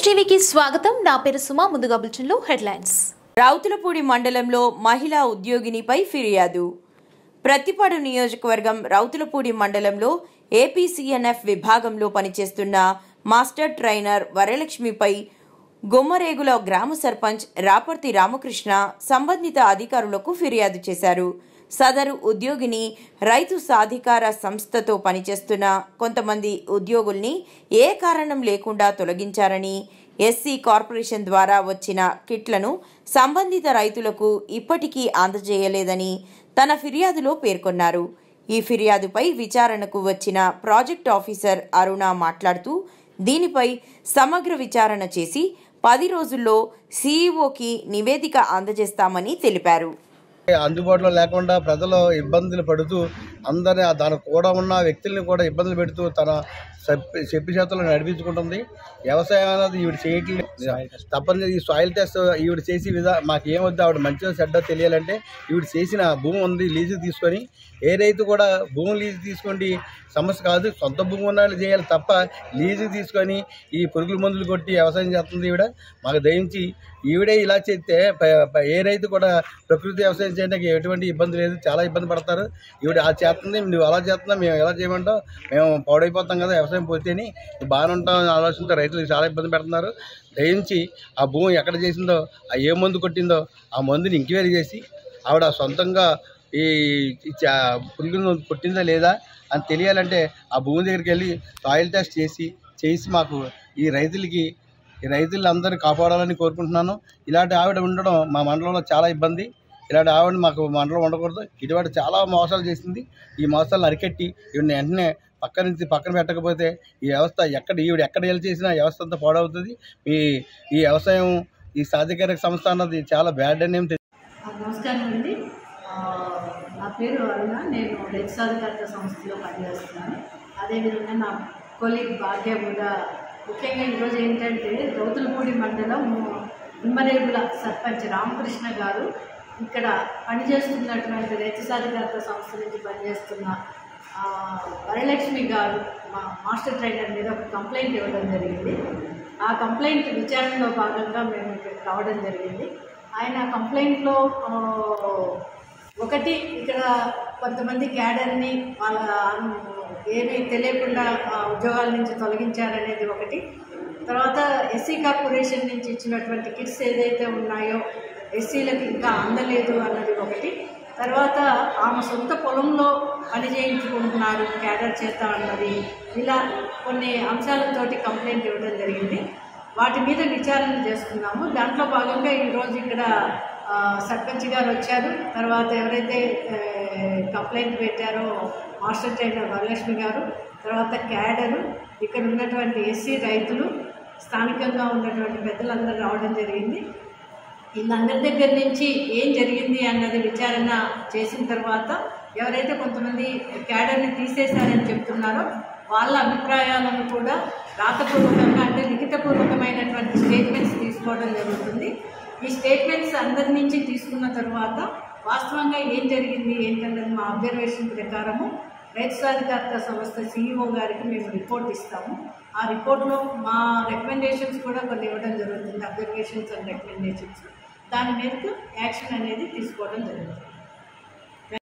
News టీవీకి స్వాగతం. నా పేరు సుమా ముందుగా బులెటిన్లో హెడ్లైన్స్. రౌతులపూడి మండలంలో మహిళా ఉద్యోగినిపై ఫిర్యాదు. ప్రతిపాడు నియోజకవర్గం రౌతులపూడి మండలంలో ఏపీసీఎన్ఎఫ్ విభాగంలో పనిచేస్తున్న మాస్టర్ ట్రైనర్ వరలక్ష్మిపై గుమ్మరేగుల గ్రామ సర్పంచ్ రాపర్తి రామకృష్ణ సంబంధిత అధికారులకు ఫిర్యాదు చేశారు. సదరు ఉద్యోగిని రైతు సాధికార సంస్థతో పనిచేస్తున్న కొంతమంది ఉద్యోగుల్ని ఏ కారణం లేకుండా తొలగించారని ఎస్సీ కార్పొరేషన్ ద్వారా వచ్చిన కిట్లను సంబంధిత రైతులకు ఇప్పటికీ అందజేయలేదని తన ఫిర్యాదులో పేర్కొన్నారు. ఈ ఫిర్యాదుపై విచారణకు వచ్చిన ప్రాజెక్ట్ ఆఫీసర్ అరుణ మాట్లాడుతూ దీనిపై సమగ్ర విచారణ చేసి పది రోజుల్లో సీఈఓకి నివేదిక అందజేస్తామని తెలిపారు. అందుబాటులో లేకుండా ప్రజలు ఇబ్బందులు పడుతూ అందరిని ఆ దాని కూడా ఉన్న వ్యక్తుల్ని కూడా ఇబ్బందులు పెడుతూ తన చెప్పి చేతుల్లో నడిపించుకుంటుంది. వ్యవసాయం అనేది ఈవిడ చేయట్లేదు తప్పనిసరి ఈ సాయిల్ టెస్ట్ ఈవిడ చేసి విధా మాకు ఏమొద్దు ఆవిడ మంచిగా చెడ్డ తెలియాలంటే ఈవిడ చేసిన భూమి ఉంది లీజు తీసుకొని ఏ రైతు కూడా భూమి లీజు తీసుకోండి సమస్య కాదు సొంత భూమి ఉన్న వాళ్ళు చేయాలి తప్ప లీజు తీసుకొని ఈ పురుగుల మందులు కొట్టి వ్యవసాయం చేస్తుంది ఈవిడ. మాకు దయించి ఈవిడే ఇలా చేస్తే ఏ రైతు కూడా ప్రకృతి వ్యవసాయం చేయడానికి ఎటువంటి ఇబ్బంది లేదు. చాలా ఇబ్బంది పడతారు. ఈవిడ ఆ చేస్తుంది నువ్వు అలా చేస్తున్నా మేము ఎలా చేయమంటావు? మేము పాడైపోతాం కదా వ్యవసాయం పోతేని బాగానే ఉంటాం అని ఆలోచనతో రైతులు చాలా ఇబ్బంది పెడుతున్నారు. దయించి ఆ భూమి ఎక్కడ చేసిందో ఆ ఏ మందు కొట్టిందో ఆ మందుని ఎంక్వైరీ చేసి ఆవిడ సొంతంగా ఈ పురుగును చా- కొట్టిందా లేదా అని తెలియాలంటే ఆ భూమి దగ్గరికి వెళ్ళి సాయిల్ టెస్ట్ చేసి చేసి మాకు ఈ రైతులకి ఈ రైతులందరినీ కాపాడాలని కోరుకుంటున్నాను. ఇలాంటి ఆవిడ ఉండడం మా మండలంలో చాలా ఇబ్బంది. ఇలాంటి ఆవిడ మాకు మండలం ఉండకూడదు. ఇటువంటి చాలా మోసాలు చేసింది. ఈ మోసాలను అరికట్టి ఈవిడ వెంటనే పక్క నుంచి పక్కన పెట్టకపోతే ఈ వ్యవస్థ ఎక్కడ ఈవిడ ఎక్కడ వెళ్ళి చేసినా వ్యవస్థ అంతా పాడవుతుంది. ఈ ఈ వ్యవసాయం ఈ సాధికారిక సంస్థ అన్నది చాలా బ్యాడ్ అని ఏమి నమస్కారం అండి. నా పేరు అరుణ. నేను రైతు సాధికారత సంస్థలో పనిచేస్తున్నాను. అదేవిధంగా నా కొలీగ్ భాగ్య కూడా ముఖ్యంగా ఈరోజు ఏంటంటే రౌతులపూడి మండలం ఉమ్మరేగుల సర్పంచ్ రామకృష్ణ గారు ఇక్కడ పనిచేస్తున్నటువంటి రైతు సాధికారత సంస్థ నుంచి పనిచేస్తున్న వరలక్ష్మి గారు మా మాస్టర్ ట్రైనర్ మీద ఒక కంప్లైంట్ ఇవ్వడం జరిగింది. ఆ కంప్లైంట్ విచారణలో భాగంగా మేము ఇక్కడికి రావడం జరిగింది. ఆయన కంప్లైంట్లో ఒకటి ఇక్కడ కొంతమంది క్యాడర్ని వాళ్ళ ఏమీ తెలియకుండా ఉద్యోగాల నుంచి తొలగించారనేది ఒకటి. తర్వాత ఎస్సీ కార్పొరేషన్ నుంచి ఇచ్చినటువంటి కిట్స్ ఏదైతే ఉన్నాయో ఎస్సీలకు ఇంకా అందలేదు అన్నది ఒకటి. తర్వాత ఆమె సొంత పొలంలో పని చేయించుకుంటున్నారు క్యాడర్ చేస్తా అన్నది ఇలా కొన్ని అంశాలతోటి కంప్లైంట్ ఇవ్వడం జరిగింది. వాటి మీద విచారణ చేస్తున్నాము. దాంట్లో భాగంగా ఈరోజు ఇక్కడ సర్పంచ్ గారు వచ్చారు. తర్వాత ఎవరైతే కంప్లైంట్ పెట్టారో మాస్టర్ ట్రైనర్ వరలక్ష్మి గారు తర్వాత క్యాడరు ఇక్కడ ఉన్నటువంటి ఎస్సీ రైతులు స్థానికంగా ఉన్నటువంటి పెద్దలందరూ రావడం జరిగింది. వీళ్ళందరి దగ్గర నుంచి ఏం జరిగింది అన్నది విచారణ చేసిన తర్వాత ఎవరైతే కొంతమంది క్యాడర్ని తీసేశారని చెప్తున్నారో వాళ్ళ అభిప్రాయాలను కూడా రాతపూర్వకంగా అంటే లిఖితపూర్వకమైనటువంటి స్టేట్మెంట్స్ తీసుకోవడం జరుగుతుంది. ఈ స్టేట్మెంట్స్ అందరి నుంచి తీసుకున్న తర్వాత వాస్తవంగా ఏం జరిగింది ఏంటన్నది మా అబ్జర్వేషన్ ప్రకారము రైతు సాధికారత సంస్థ సీఈఓ గారికి మేము రిపోర్ట్ ఇస్తాము. ఆ రిపోర్ట్లో మా రికమెండేషన్స్ కూడా కొన్ని ఇవ్వడం జరుగుతుంది. అబ్జర్వేషన్స్ అండ్ రికమెండేషన్స్ దాని మేరకు యాక్షన్ అనేది తీసుకోవడం జరుగుతుంది.